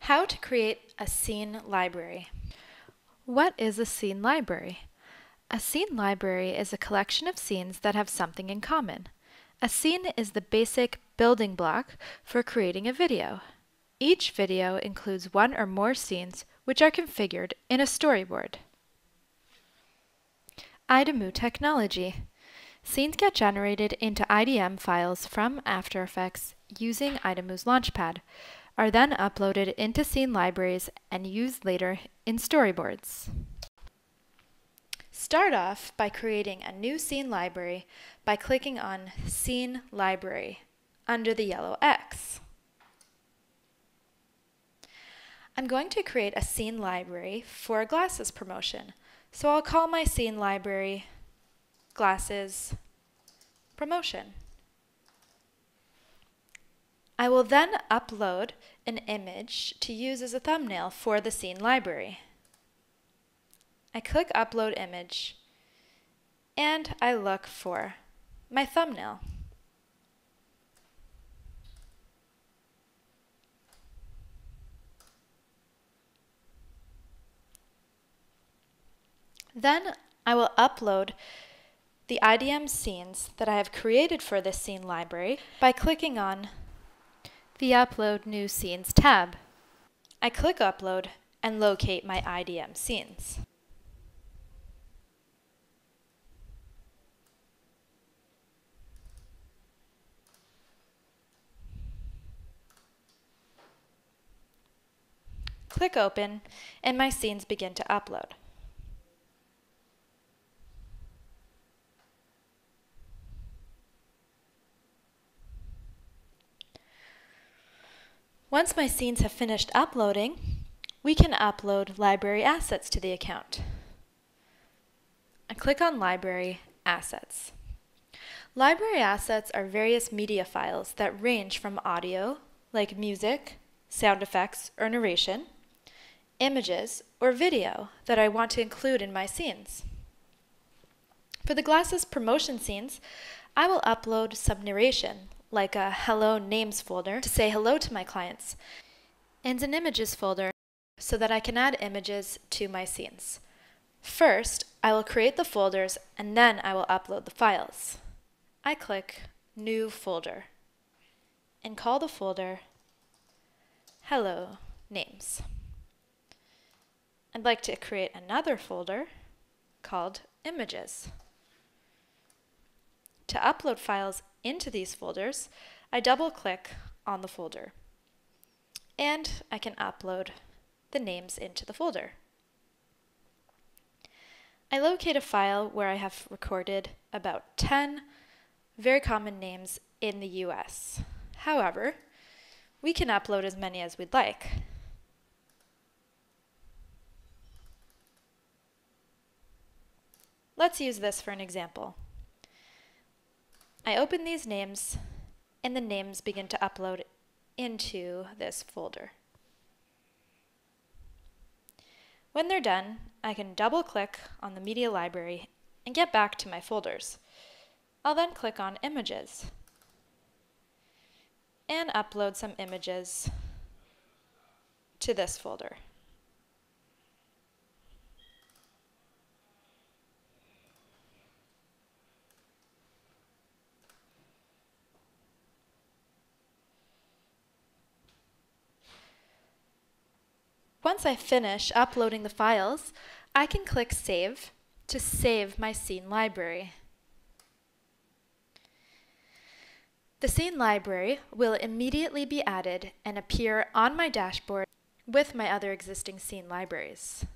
How to create a scene library. What is a scene library? A scene library is a collection of scenes that have something in common. A scene is the basic building block for creating a video. Each video includes one or more scenes which are configured in a storyboard. Idomoo technology. Scenes get generated into IDM files from After Effects using Idomoo's Launchpad, are then uploaded into scene libraries and used later in storyboards. Start off by creating a new scene library by clicking on Scene Library under the yellow X. I'm going to create a scene library for a glasses promotion, so I'll call my scene library Glasses Promotion. I will then upload an image to use as a thumbnail for the scene library. I click Upload Image and I look for my thumbnail. Then I will upload the IDM scenes that I have created for this scene library by clicking on the Upload New Scenes tab. I click Upload and locate my IDM scenes. Click Open and my scenes begin to upload. Once my scenes have finished uploading, we can upload library assets to the account. I click on Library Assets. Library assets are various media files that range from audio, like music, sound effects, or narration, images, or video that I want to include in my scenes. For the glasses promotion scenes, I will upload some narration, like a hello names folder to say hello to my clients, and an images folder so that I can add images to my scenes. First, I will create the folders and then I will upload the files. I click New Folder and call the folder Hello Names. I'd like to create another folder called Images. To upload files into these folders, I double click on the folder. And I can upload the names into the folder. I locate a file where I have recorded about 10 very common names in the US. However, we can upload as many as we'd like. Let's use this for an example. I open these names and the names begin to upload into this folder. When they're done, I can double click on the media library and get back to my folders. I'll then click on images and upload some images to this folder. Once I finish uploading the files, I can click Save to save my scene library. The scene library will immediately be added and appear on my dashboard with my other existing scene libraries.